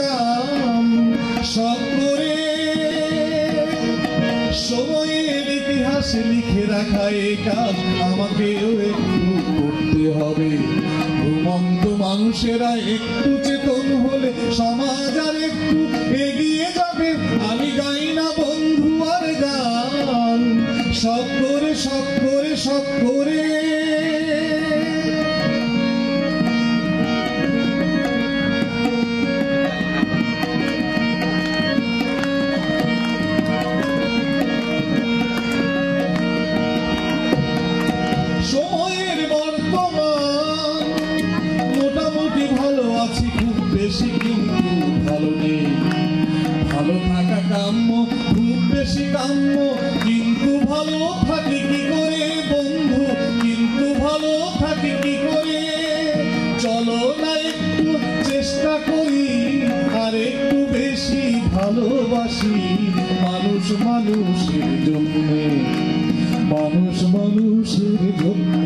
গান সব সময়ের ইতিহাস লিখে রাখা এ কাজ আমাকেও একটু করতে হবে। ঘুমন্ত মানুষেরা একটু চেতন হলে সমাজ আর একটু এগিয়ে যাবে। আমি গাই না বন্ধু আর গান। সব করে সব করে সব করে বেশি কিন্তু ভালো নেই। ভালো থাকা কাম্য, খুব বেশি কাম্য। কিন্তু ভালো থাকি কি করে বন্ধু? কিন্তু ভালো থাকি কি করে? চলো না একটু চেষ্টা করি, আর একটু বেশি ভালোবাসি মানুষ মানুষের জন্যে। মানুষ মানুষের জন্য।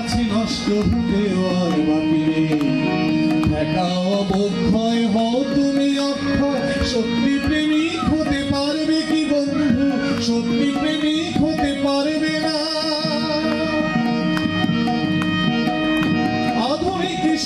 আছি নষ্ট হতে আর বাকি নেই একা অবক্ষয় হও তুমি অক্ষয় সত্যি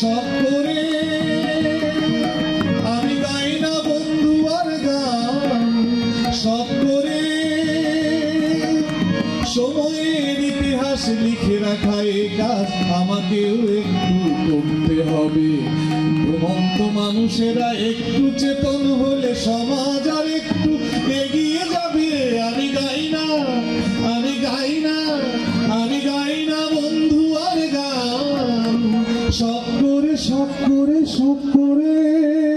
সব করে। আমি গাই না বন্ধু আর গান, সব করে। সময়ের ইতিহাস লিখে রাখা এ কাজ আমাকেও একটু করতে হবে। ঘুমন্ত মানুষেরা একটু চেতন হলে সমাজ আর একটু এগিয়ে যাবে আমি সব করে সব করে সব করে।